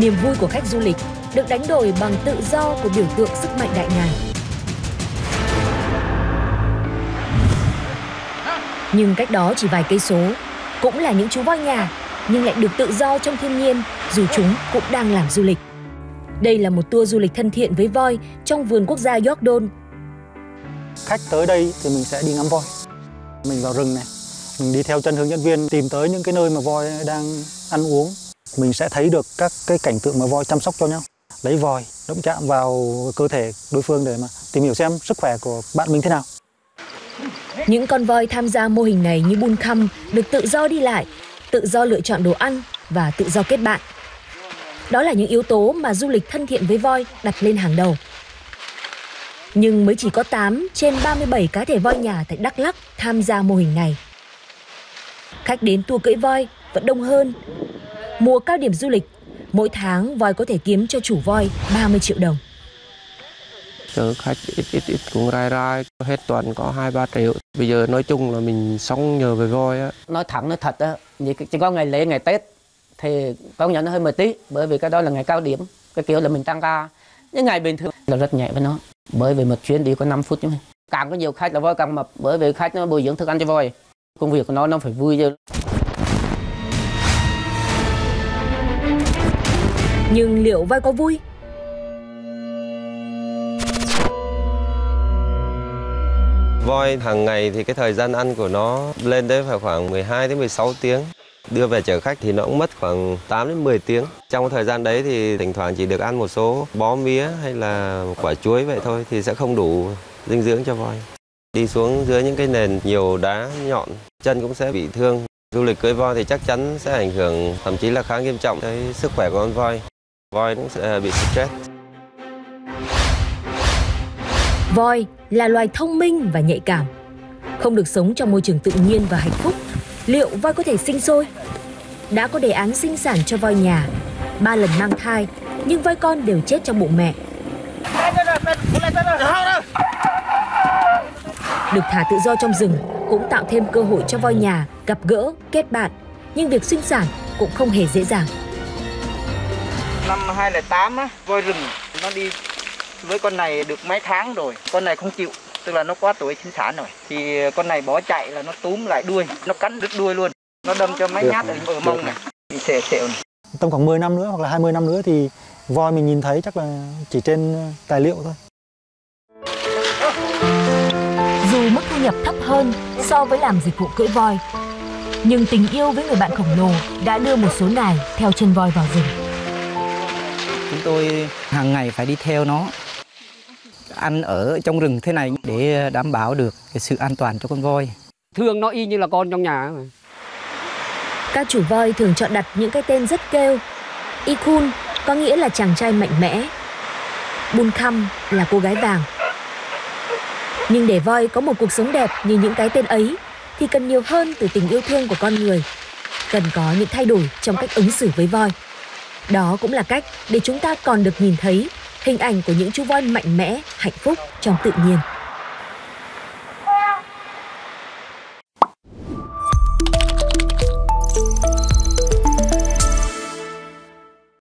Niềm vui của khách du lịch được đánh đổi bằng tự do của biểu tượng sức mạnh đại ngàn. Nhưng cách đó chỉ vài cây số, cũng là những chú voi nhà nhưng lại được tự do trong thiên nhiên dù chúng cũng đang làm du lịch. Đây là một tour du lịch thân thiện với voi trong vườn quốc gia York Khách tới đây thì mình sẽ đi ngắm voi. Mình vào rừng này, mình đi theo chân hướng dẫn viên tìm tới những cái nơi mà voi đang ăn uống. Mình sẽ thấy được các cái cảnh tượng mà voi chăm sóc cho nhau. Lấy voi, động chạm vào cơ thể đối phương để mà tìm hiểu xem sức khỏe của bạn mình thế nào. Những con voi tham gia mô hình này như Bun Khăm được tự do đi lại, tự do lựa chọn đồ ăn và tự do kết bạn. Đó là những yếu tố mà du lịch thân thiện với voi đặt lên hàng đầu. Nhưng mới chỉ có 8 trên 37 cá thể voi nhà tại Đắk Lắk tham gia mô hình này. Khách đến tour cưỡi voi vẫn đông hơn. Mùa cao điểm du lịch, mỗi tháng voi có thể kiếm cho chủ voi 30 triệu đồng. chở khách ít ít ít cũng rai rai hết tuần có hai ba triệu. Bây giờ nói chung là mình sống nhờ về voi á. Nói thẳng nói thật á chỉ có ngày lễ ngày tết thì công nhận nó hơi mệt tí bởi vì cái đó là ngày cao điểm. Cái kiểu là mình tăng ca. Những ngày bình thường là rất nhẹ với nó bởi vì một chuyến đi có 5 phút chứ. Càng có nhiều khách là voi càng mập bởi vì khách nó bồi dưỡng thức ăn cho voi. Công việc của nó nó phải vui chứ Nhưng liệu voi có vui Voi hàng ngày thì cái thời gian ăn của nó lên tới phải khoảng 12 đến 16 tiếng. Đưa về chở khách thì nó cũng mất khoảng 8 đến 10 tiếng. Trong thời gian đấy thì thỉnh thoảng chỉ được ăn một số bó mía hay là quả chuối vậy thôi thì sẽ không đủ dinh dưỡng cho voi. Đi xuống dưới những cái nền nhiều đá nhọn, chân cũng sẽ bị thương. Du lịch cưỡi voi thì chắc chắn sẽ ảnh hưởng thậm chí là khá nghiêm trọng tới sức khỏe của con voi. Voi cũng sẽ à, bị stress. Voi là loài thông minh và nhạy cảm. Không được sống trong môi trường tự nhiên và hạnh phúc, liệu voi có thể sinh sôi? Đã có đề án sinh sản cho voi nhà, ba lần mang thai, nhưng voi con đều chết trong bụng mẹ. Được thả tự do trong rừng cũng tạo thêm cơ hội cho voi nhà gặp gỡ, kết bạn, nhưng việc sinh sản cũng không hề dễ dàng. Năm 2008 á, voi rừng nó đi với con này được mấy tháng rồi con này không chịu tức là nó quá tuổi sinh sản rồi thì con này bỏ chạy là nó túm lại đuôi nó cắn đứt đuôi luôn nó đâm cho mấy nhát ở, ở mông này bị sẹo sẹo này Tầm khoảng 10 năm nữa hoặc là 20 năm nữa thì voi mình nhìn thấy chắc là chỉ trên tài liệu thôi. Dù mức thu nhập thấp hơn so với làm dịch vụ cưỡi voi, nhưng tình yêu với người bạn khổng lồ đã đưa một số nài theo chân voi vào rừng. Chúng tôi hàng ngày phải đi theo nó ăn ở trong rừng thế này để đảm bảo được cái sự an toàn cho con voi. Thương nó y như là con trong nhà mà. Các chủ voi thường chọn đặt những cái tên rất kêu. Ikun có nghĩa là chàng trai mạnh mẽ. Bun Khăm là cô gái vàng. Nhưng để voi có một cuộc sống đẹp như những cái tên ấy thì cần nhiều hơn từ tình yêu thương của con người. Cần có những thay đổi trong cách ứng xử với voi. Đó cũng là cách để chúng ta còn được nhìn thấy hình ảnh của những chú voi mạnh mẽ, hạnh phúc trong tự nhiên.